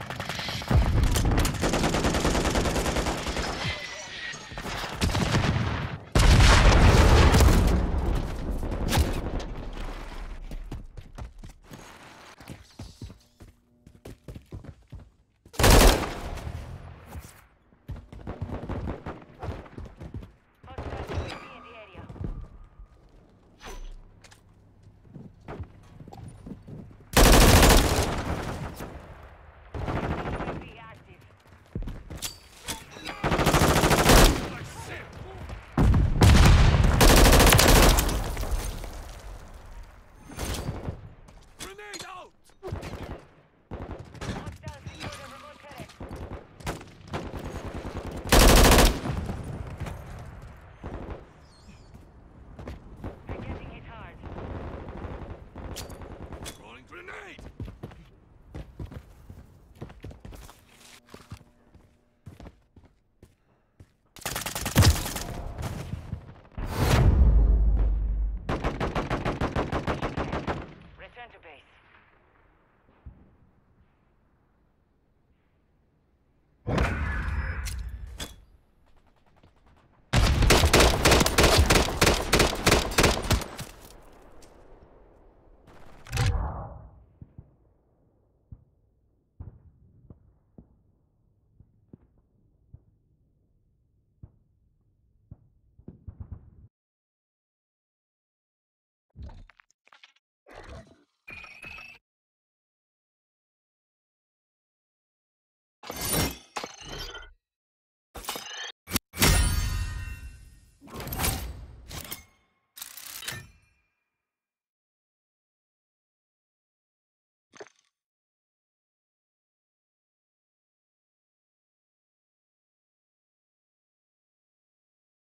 you